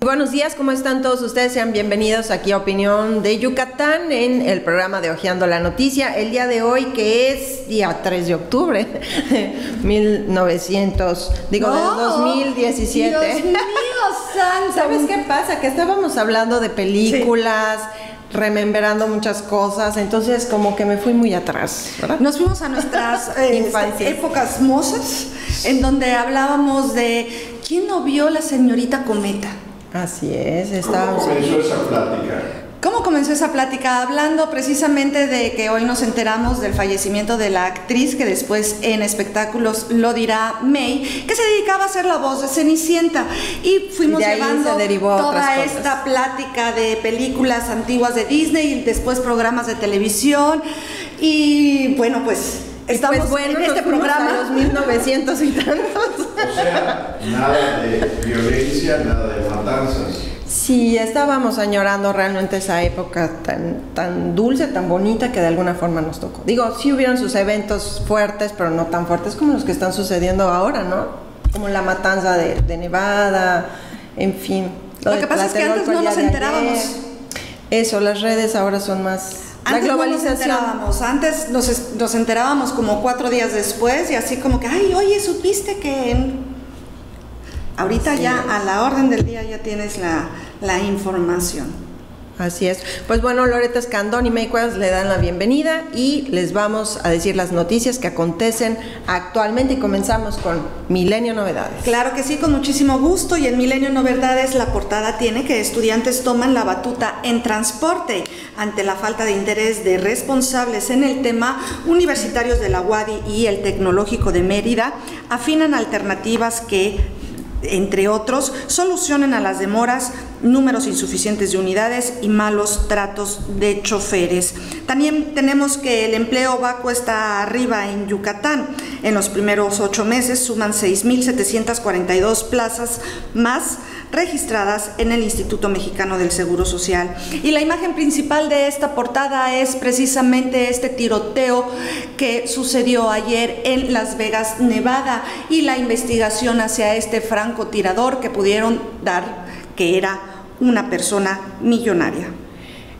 Buenos días, ¿cómo están todos ustedes? Sean bienvenidos aquí a Opinión de Yucatán en el programa de Ojeando la Noticia. El día de hoy, que es día 3 de octubre de 1900, digo, de 2017. Dios mío, santo. ¿Sabes qué pasa? Que estábamos hablando de películas. rememberando muchas cosas, entonces como que me fui muy atrás, ¿verdad? Nos fuimos a nuestras eh, Infancias. épocas mozas, en donde hablábamos de quién no vio la señorita Cometa. Así es, ¿Cómo estábamos... comenzó esa plática? ¿Cómo comenzó esa plática? Hablando precisamente de que hoy nos enteramos del fallecimiento de la actriz, que después en espectáculos lo dirá May, que se dedicaba a ser la voz de Cenicienta. Y fuimos de llevando toda esta plática de películas antiguas de Disney y después programas de televisión. Y bueno, pues estamos pues bueno, en este programa. a los 1900 y tantos. O sea, nada de violencia, nada de matanzas. Sí, estábamos añorando realmente esa época tan, tan dulce, tan bonita que de alguna forma nos tocó. Digo, sí hubieron sus eventos fuertes, pero no tan fuertes como los que están sucediendo ahora, ¿no? Como la matanza de, de Nevada, en fin. Lo que pasa es que antes no nos enterábamos. Eso, las redes ahora son más... la Antes no nos globalización. enterábamos, antes nos, nos enterábamos como cuatro días después y así como que, ay, oye, supiste que... en-?" Ahorita ya es. a la orden del día ya tienes la, la información. Así es. Pues bueno, Loreta Escandón y Mayquest le dan la bienvenida y les vamos a decir las noticias que acontecen actualmente y comenzamos con Milenio Novedades. Claro que sí, con muchísimo gusto. Y en Milenio No Verdades la portada tiene que estudiantes toman la batuta en transporte. Ante la falta de interés de responsables en el tema, universitarios de la UADI y el Tecnológico de Mérida afinan alternativas que entre otros, solucionen a las demoras, números insuficientes de unidades y malos tratos de choferes. También tenemos que el empleo va cuesta arriba en Yucatán. En los primeros ocho meses suman 6.742 plazas más registradas en el Instituto Mexicano del Seguro Social. Y la imagen principal de esta portada es precisamente este tiroteo que sucedió ayer en Las Vegas, Nevada, y la investigación hacia este francotirador que pudieron dar que era una persona millonaria.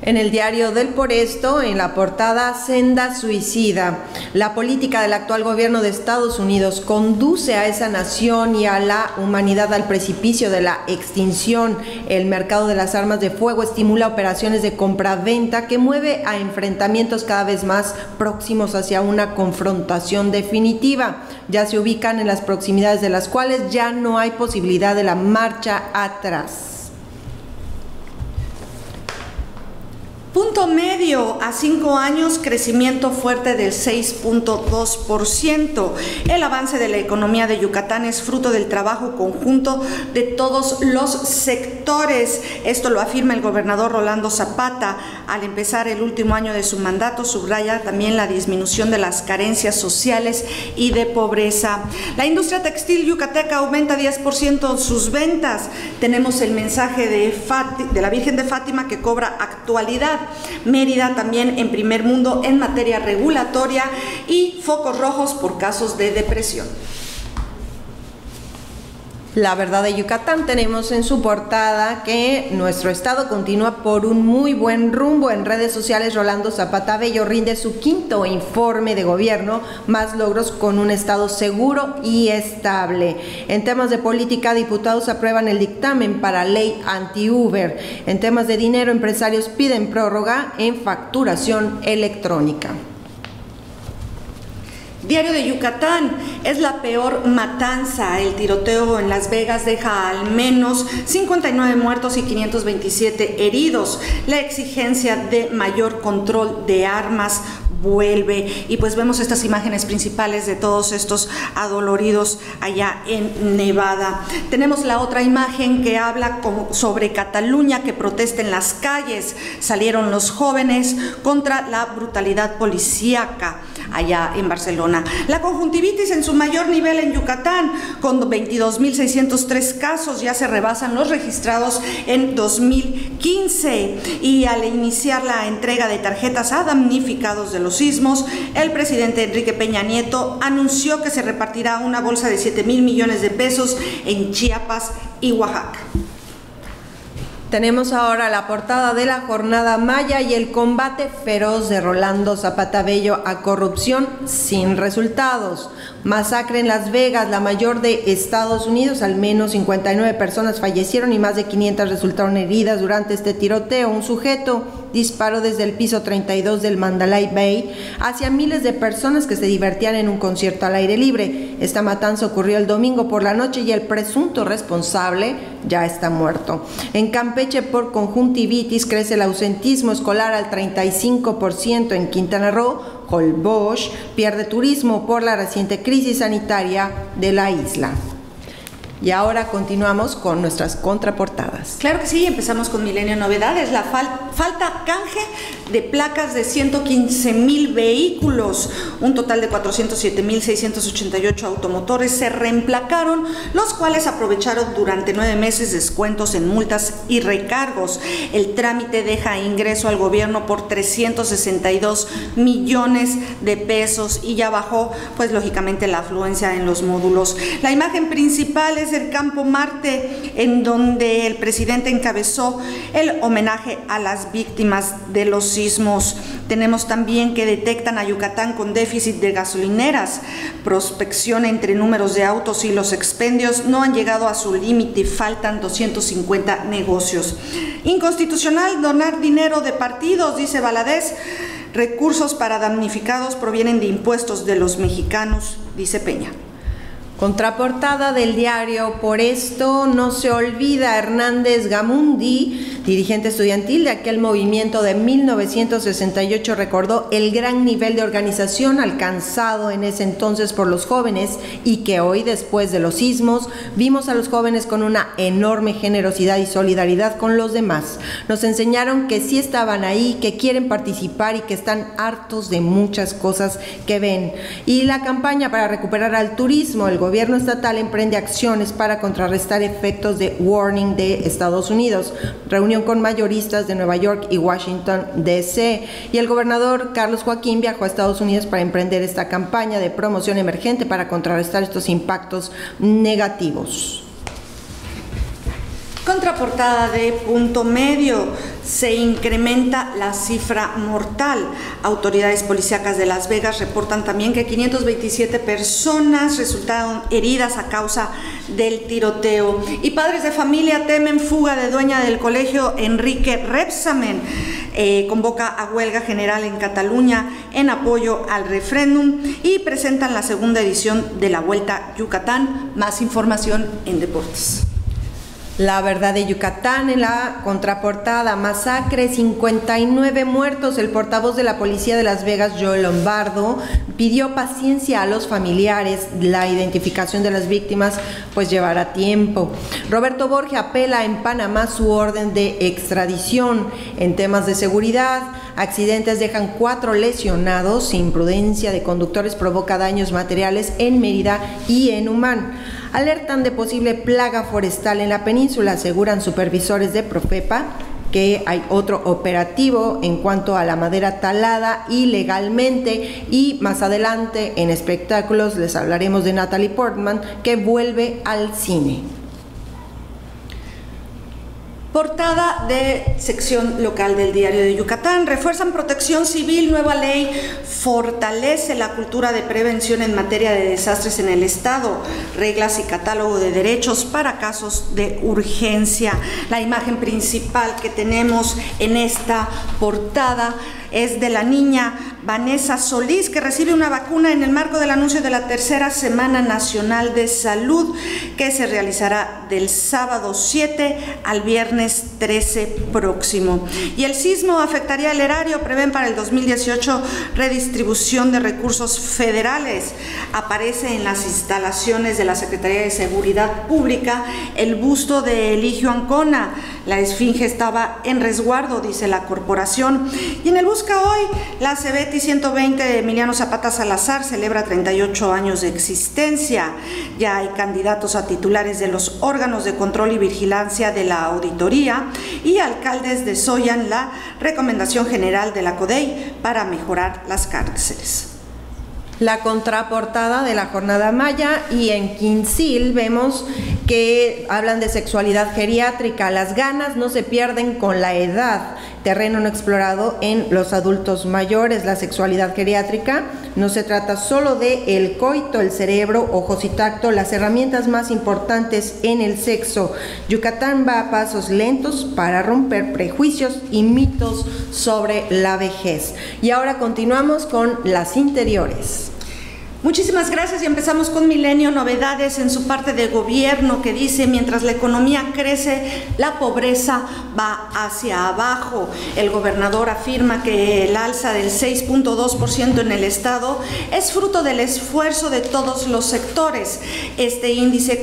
En el diario del Por esto, en la portada Senda Suicida, la política del actual gobierno de Estados Unidos conduce a esa nación y a la humanidad al precipicio de la extinción. El mercado de las armas de fuego estimula operaciones de compra-venta que mueve a enfrentamientos cada vez más próximos hacia una confrontación definitiva. Ya se ubican en las proximidades de las cuales ya no hay posibilidad de la marcha atrás. Punto medio a cinco años, crecimiento fuerte del 6.2%. El avance de la economía de Yucatán es fruto del trabajo conjunto de todos los sectores. Esto lo afirma el gobernador Rolando Zapata. Al empezar el último año de su mandato, subraya también la disminución de las carencias sociales y de pobreza. La industria textil yucateca aumenta 10% sus ventas. Tenemos el mensaje de, de la Virgen de Fátima que cobra actualidad. Mérida también en primer mundo en materia regulatoria y focos rojos por casos de depresión. La verdad de Yucatán tenemos en su portada que nuestro estado continúa por un muy buen rumbo. En redes sociales, Rolando Zapata Bello rinde su quinto informe de gobierno, más logros con un estado seguro y estable. En temas de política, diputados aprueban el dictamen para ley anti-Uber. En temas de dinero, empresarios piden prórroga en facturación electrónica. Diario de Yucatán es la peor matanza. El tiroteo en Las Vegas deja al menos 59 muertos y 527 heridos. La exigencia de mayor control de armas vuelve. Y pues vemos estas imágenes principales de todos estos adoloridos allá en Nevada. Tenemos la otra imagen que habla sobre Cataluña que protesta en las calles. Salieron los jóvenes contra la brutalidad policíaca allá en Barcelona. La conjuntivitis en su mayor nivel en Yucatán, con 22.603 casos, ya se rebasan los registrados en 2015. Y al iniciar la entrega de tarjetas a damnificados de los sismos, el presidente Enrique Peña Nieto anunció que se repartirá una bolsa de 7 mil millones de pesos en Chiapas y Oaxaca. Tenemos ahora la portada de la jornada Maya y el combate feroz de Rolando Zapata Bello a corrupción sin resultados. Masacre en Las Vegas, la mayor de Estados Unidos, al menos 59 personas fallecieron y más de 500 resultaron heridas durante este tiroteo. Un sujeto disparó desde el piso 32 del Mandalay Bay hacia miles de personas que se divertían en un concierto al aire libre. Esta matanza ocurrió el domingo por la noche y el presunto responsable ya está muerto. En Campeche por conjuntivitis crece el ausentismo escolar al 35% en Quintana Roo Bosch pierde turismo por la reciente crisis sanitaria de la isla. Y ahora continuamos con nuestras contraportadas. Claro que sí, empezamos con Milenio Novedades. La falta canje de placas de 115 mil vehículos, un total de 407 mil 688 automotores se reemplacaron, los cuales aprovecharon durante nueve meses descuentos en multas y recargos. El trámite deja ingreso al gobierno por 362 millones de pesos y ya bajó, pues lógicamente, la afluencia en los módulos. La imagen principal es el Campo Marte, en donde el presidente encabezó el homenaje a las víctimas de los sismos. Tenemos también que detectan a Yucatán con déficit de gasolineras. Prospección entre números de autos y los expendios no han llegado a su límite, faltan 250 negocios. Inconstitucional donar dinero de partidos, dice Valadez. Recursos para damnificados provienen de impuestos de los mexicanos, dice Peña. Contraportada del diario Por esto no se olvida Hernández Gamundi, dirigente estudiantil de aquel movimiento de 1968, recordó el gran nivel de organización alcanzado en ese entonces por los jóvenes y que hoy, después de los sismos, vimos a los jóvenes con una enorme generosidad y solidaridad con los demás. Nos enseñaron que sí estaban ahí, que quieren participar y que están hartos de muchas cosas que ven. Y la campaña para recuperar al turismo, el gobierno estatal emprende acciones para contrarrestar efectos de warning de Estados Unidos, reunión con mayoristas de Nueva York y Washington, D.C. Y el gobernador Carlos Joaquín viajó a Estados Unidos para emprender esta campaña de promoción emergente para contrarrestar estos impactos negativos. Contraportada de punto medio, se incrementa la cifra mortal. Autoridades policíacas de Las Vegas reportan también que 527 personas resultaron heridas a causa del tiroteo. Y padres de familia temen fuga de dueña del colegio Enrique Repsamen. Eh, convoca a huelga general en Cataluña en apoyo al referéndum y presentan la segunda edición de la Vuelta Yucatán. Más información en deportes. La verdad de Yucatán en la contraportada, masacre, 59 muertos. El portavoz de la policía de Las Vegas, Joe Lombardo, pidió paciencia a los familiares. La identificación de las víctimas pues llevará tiempo. Roberto Borges apela en Panamá su orden de extradición. En temas de seguridad, accidentes dejan cuatro lesionados. Imprudencia de conductores provoca daños materiales en Mérida y en Humán alertan de posible plaga forestal en la península, aseguran supervisores de Profepa que hay otro operativo en cuanto a la madera talada ilegalmente y más adelante en espectáculos les hablaremos de Natalie Portman que vuelve al cine. Portada de sección local del diario de Yucatán. Refuerzan protección civil, nueva ley fortalece la cultura de prevención en materia de desastres en el Estado, reglas y catálogo de derechos para casos de urgencia. La imagen principal que tenemos en esta portada es de la niña Vanessa Solís, que recibe una vacuna en el marco del anuncio de la tercera Semana Nacional de Salud, que se realizará del sábado 7 al viernes 13 próximo. Y el sismo afectaría el erario, prevén para el 2018 redistribución de recursos federales. Aparece en las instalaciones de la Secretaría de Seguridad Pública el busto de Eligio Ancona. La esfinge estaba en resguardo, dice la corporación. Y en el Busca Hoy, la CBT 120 de Emiliano Zapata Salazar celebra 38 años de existencia. Ya hay candidatos a titulares de los órganos de control y vigilancia de la auditoría y alcaldes desoyan la recomendación general de la CODEI para mejorar las cárceles la contraportada de la jornada maya y en Quinsil vemos que hablan de sexualidad geriátrica. Las ganas no se pierden con la edad. Terreno no explorado en los adultos mayores. La sexualidad geriátrica no se trata solo de el coito, el cerebro, ojos y tacto, las herramientas más importantes en el sexo. Yucatán va a pasos lentos para romper prejuicios y mitos sobre la vejez. Y ahora continuamos con las interiores. Muchísimas gracias y empezamos con Milenio Novedades en su parte de gobierno que dice, mientras la economía crece, la pobreza va hacia abajo. El gobernador afirma que el alza del 6.2% en el estado es fruto del esfuerzo de todos los sectores. Este índice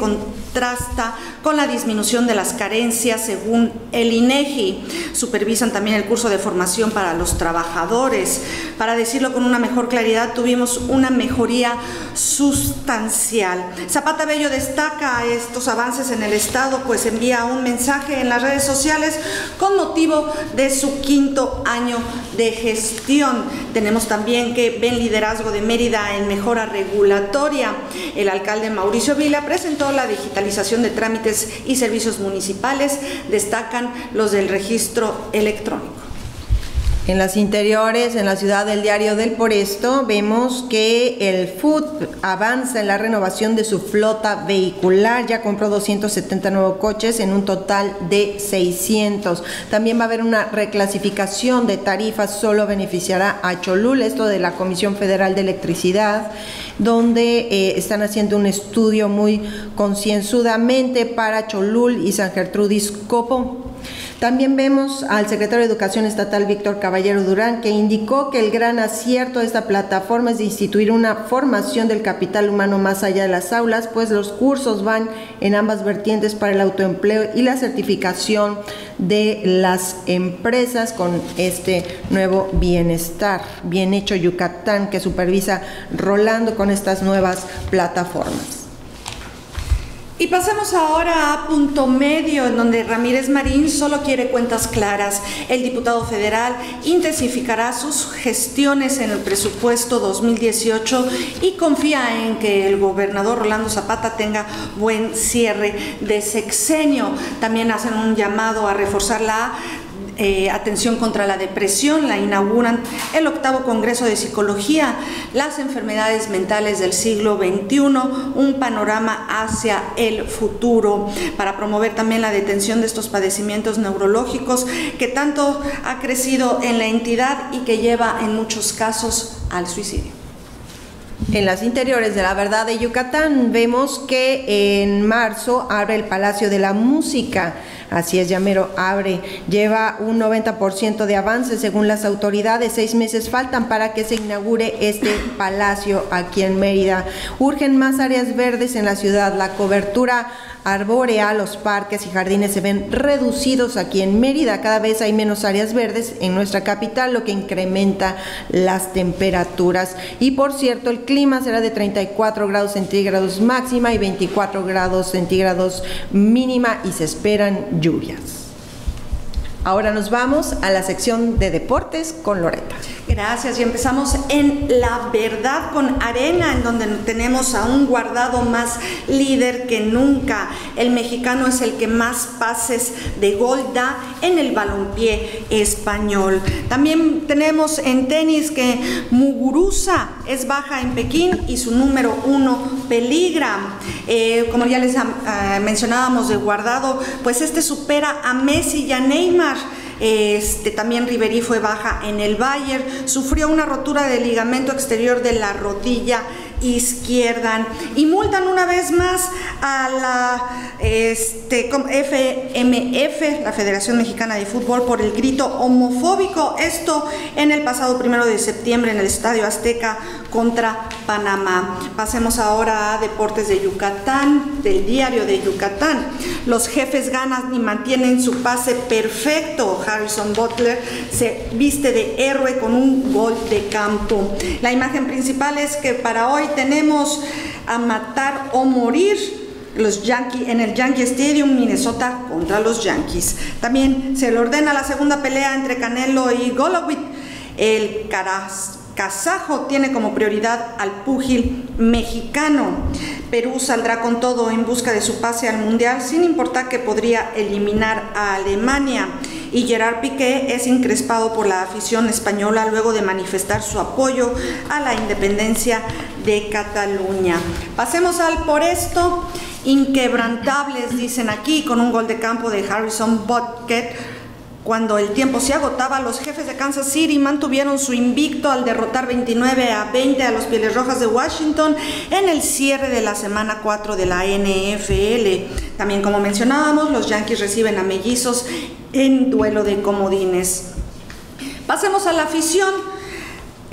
contrasta con la disminución de las carencias según el INEGI. Supervisan también el curso de formación para los trabajadores. Para decirlo con una mejor claridad, tuvimos una mejoría sustancial. Zapata Bello destaca estos avances en el Estado, pues envía un mensaje en las redes sociales con motivo de su quinto año de gestión. Tenemos también que ven liderazgo de Mérida en mejora regulatoria. El alcalde Mauricio Vila presentó la digitalización de trámites y servicios municipales, destacan los del registro electrónico. En las interiores, en la ciudad del diario del Por esto, vemos que el Food avanza en la renovación de su flota vehicular. Ya compró 270 nuevos coches en un total de 600. También va a haber una reclasificación de tarifas, solo beneficiará a Cholul, esto de la Comisión Federal de Electricidad, donde eh, están haciendo un estudio muy concienzudamente para Cholul y San Gertrudis Copo también vemos al secretario de Educación Estatal, Víctor Caballero Durán, que indicó que el gran acierto de esta plataforma es instituir una formación del capital humano más allá de las aulas, pues los cursos van en ambas vertientes para el autoempleo y la certificación de las empresas con este nuevo bienestar. Bien hecho Yucatán, que supervisa Rolando con estas nuevas plataformas. Y pasamos ahora a punto medio, en donde Ramírez Marín solo quiere cuentas claras. El diputado federal intensificará sus gestiones en el presupuesto 2018 y confía en que el gobernador Rolando Zapata tenga buen cierre de sexenio. También hacen un llamado a reforzar la eh, atención contra la depresión, la inauguran el octavo Congreso de Psicología, las enfermedades mentales del siglo XXI, un panorama hacia el futuro, para promover también la detención de estos padecimientos neurológicos que tanto ha crecido en la entidad y que lleva en muchos casos al suicidio. En las interiores de la verdad de Yucatán vemos que en marzo abre el Palacio de la Música. Así es, Llamero abre. Lleva un 90% de avance según las autoridades. Seis meses faltan para que se inaugure este palacio aquí en Mérida. Urgen más áreas verdes en la ciudad. La cobertura arbórea, los parques y jardines se ven reducidos aquí en Mérida. Cada vez hay menos áreas verdes en nuestra capital, lo que incrementa las temperaturas. Y por cierto, el clima será de 34 grados centígrados máxima y 24 grados centígrados mínima y se esperan lluvias. Ahora nos vamos a la sección de deportes con Loreta. Gracias y empezamos en La Verdad con Arena, en donde tenemos a un guardado más líder que nunca. El mexicano es el que más pases de gol da en el balompié español. También tenemos en tenis que Muguruza es baja en Pekín y su número uno peligra. Eh, como ya les ah, mencionábamos de guardado, pues este supera a Messi y a Neymar Este, también Ribery fue baja en el Bayern. Sufrió una rotura del ligamento exterior de la rodilla izquierda y multan una vez más a la este, FMF, la Federación Mexicana de Fútbol, por el grito homofóbico. Esto en el pasado primero de septiembre en el Estadio Azteca contra Panamá. Pasemos ahora a Deportes de Yucatán, del diario de Yucatán. Los jefes ganan y mantienen su pase perfecto. Harrison Butler se viste de héroe con un gol de campo. La imagen principal es que para hoy tenemos a matar o morir los Yankees en el Yankee Stadium, Minnesota contra los Yankees. También se le ordena la segunda pelea entre Canelo y Golovkin. El Caras kazajo tiene como prioridad al púgil mexicano. Perú saldrá con todo en busca de su pase al Mundial, sin importar que podría eliminar a Alemania. Y Gerard Piqué es increspado por la afición española luego de manifestar su apoyo a la independencia de Cataluña. Pasemos al por esto. Inquebrantables, dicen aquí, con un gol de campo de Harrison Butket cuando el tiempo se agotaba, los jefes de Kansas City mantuvieron su invicto al derrotar 29 a 20 a los Pieles Rojas de Washington en el cierre de la semana 4 de la NFL. También como mencionábamos, los Yankees reciben a Mellizos en duelo de comodines. Pasemos a la afición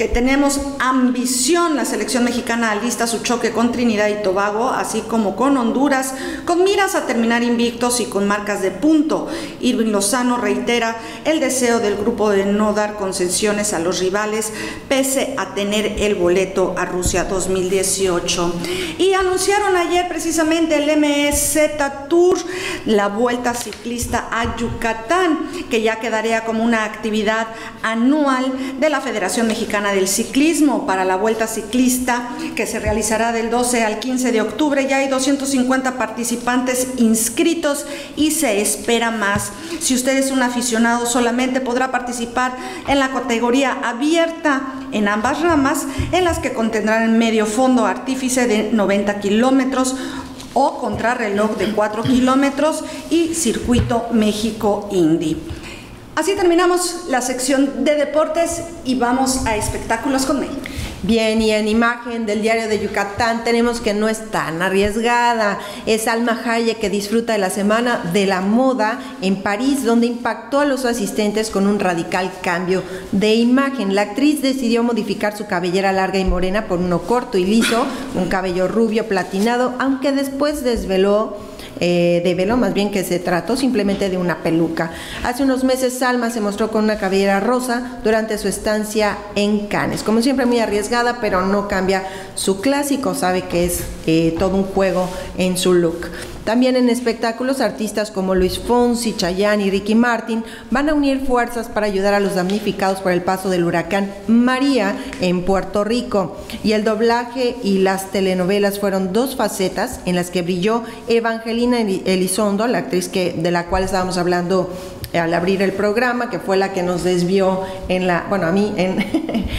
que tenemos ambición, la selección mexicana alista su choque con Trinidad y Tobago, así como con Honduras, con miras a terminar invictos y con marcas de punto. Irving Lozano reitera el deseo del grupo de no dar concesiones a los rivales, pese a tener el boleto a Rusia 2018. Y anunciaron ayer precisamente el MSZ Tour, la vuelta ciclista a Yucatán, que ya quedaría como una actividad anual de la Federación Mexicana del Ciclismo para la Vuelta Ciclista que se realizará del 12 al 15 de octubre. Ya hay 250 participantes inscritos y se espera más. Si usted es un aficionado solamente podrá participar en la categoría abierta en ambas ramas en las que contendrán medio fondo artífice de 90 kilómetros o contrarreloj de 4 kilómetros y circuito México Indy. Así terminamos la sección de deportes y vamos a espectáculos con May. Bien, y en imagen del diario de Yucatán tenemos que no es tan arriesgada. Es Alma Hayek que disfruta de la semana de la moda en París, donde impactó a los asistentes con un radical cambio de imagen. La actriz decidió modificar su cabellera larga y morena por uno corto y liso, un cabello rubio platinado, aunque después desveló eh, de velo, más bien que se trató simplemente de una peluca. Hace unos meses Salma se mostró con una cabellera rosa durante su estancia en Cannes. Como siempre muy arriesgada, pero no cambia su clásico, sabe que es eh, todo un juego en su look. También en espectáculos, artistas como Luis Fonsi, Chayanne y Ricky Martin van a unir fuerzas para ayudar a los damnificados por el paso del huracán María en Puerto Rico. Y el doblaje y las telenovelas fueron dos facetas en las que brilló Evangelina Elizondo, la actriz que, de la cual estábamos hablando al abrir el programa, que fue la que nos desvió en la, bueno, a mí en,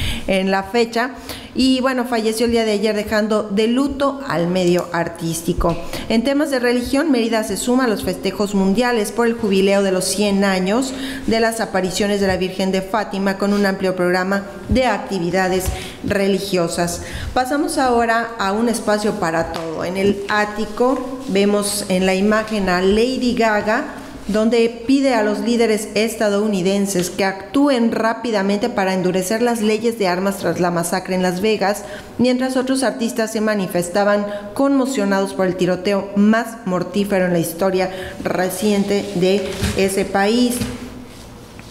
en la fecha y bueno, falleció el día de ayer dejando de luto al medio artístico. En temas de religión, Mérida se suma a los festejos mundiales por el jubileo de los 100 años de las apariciones de la Virgen de Fátima con un amplio programa de actividades religiosas. Pasamos ahora a un espacio para todo. En el ático vemos en la imagen a Lady Gaga donde pide a los líderes estadounidenses que actúen rápidamente para endurecer las leyes de armas tras la masacre en Las Vegas, mientras otros artistas se manifestaban conmocionados por el tiroteo más mortífero en la historia reciente de ese país.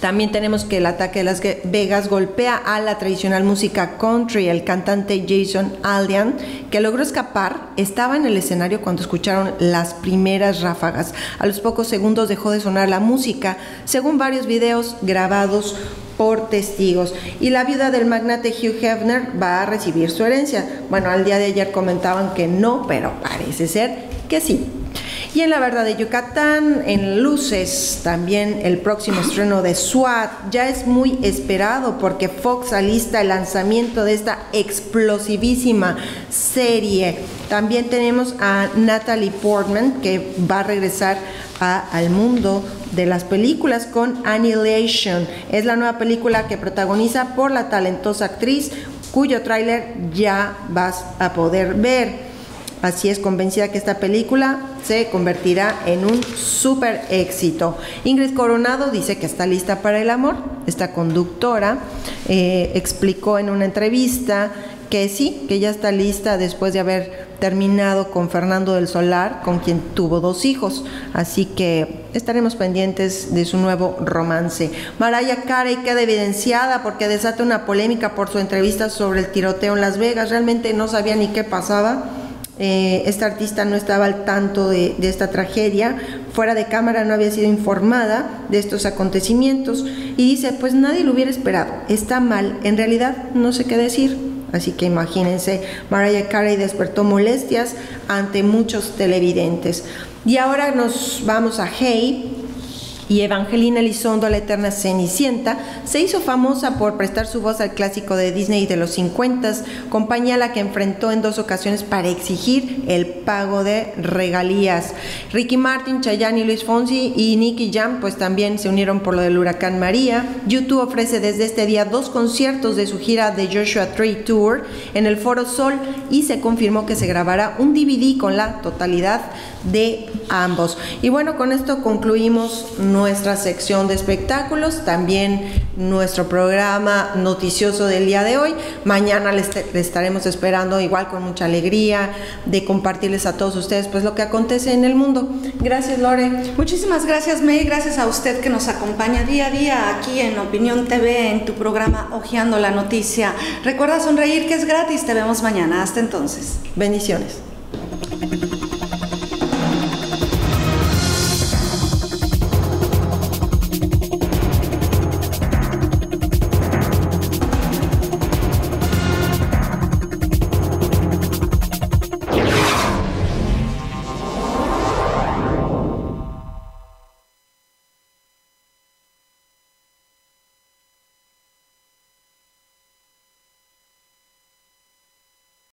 También tenemos que el ataque de Las Vegas golpea a la tradicional música country. El cantante Jason Aldean, que logró escapar, estaba en el escenario cuando escucharon las primeras ráfagas. A los pocos segundos dejó de sonar la música, según varios videos grabados por testigos. Y la viuda del magnate Hugh Hefner va a recibir su herencia. Bueno, al día de ayer comentaban que no, pero parece ser que sí. Y en la verdad de Yucatán, en luces, también el próximo estreno de SWAT ya es muy esperado porque Fox alista el lanzamiento de esta explosivísima serie. También tenemos a Natalie Portman que va a regresar al mundo de las películas con Annihilation. Es la nueva película que protagoniza por la talentosa actriz cuyo tráiler ya vas a poder ver. Así es convencida que esta película se convertirá en un súper éxito. Ingrid Coronado dice que está lista para el amor. Esta conductora eh, explicó en una entrevista que sí, que ya está lista después de haber terminado con Fernando del Solar, con quien tuvo dos hijos. Así que estaremos pendientes de su nuevo romance. Maraya Carey queda evidenciada porque desata una polémica por su entrevista sobre el tiroteo en Las Vegas. Realmente no sabía ni qué pasaba. Eh, esta artista no estaba al tanto de, de, esta tragedia, fuera de cámara no había sido informada de estos acontecimientos y dice, pues nadie lo hubiera esperado, está mal, en realidad no sé qué decir, Así que imagínense, Mariah Carey despertó molestias ante muchos televidentes. Y ahora nos vamos a Hey, y Evangelina Elizondo, la eterna Cenicienta, se hizo famosa por prestar su voz al clásico de Disney de los 50, compañía a la que enfrentó en dos ocasiones para exigir el pago de regalías. Ricky Martin, Chayanne y Luis Fonsi y Nicky Jam pues también se unieron por lo del huracán María. YouTube ofrece desde este día dos conciertos de su gira de Joshua Tree Tour en el Foro Sol y se confirmó que se grabará un DVD con la totalidad de ambos. Y bueno, con esto concluimos nuestra sección de espectáculos, también nuestro programa noticioso del día de hoy. Mañana les, estaremos esperando igual con mucha alegría de compartirles a todos ustedes pues lo que acontece en el mundo. Gracias Lore. Muchísimas gracias May, gracias a usted que nos acompaña día a día aquí en Opinión TV en tu programa Ojeando la Noticia. Recuerda sonreír que es gratis, te vemos mañana. Hasta entonces. Bendiciones.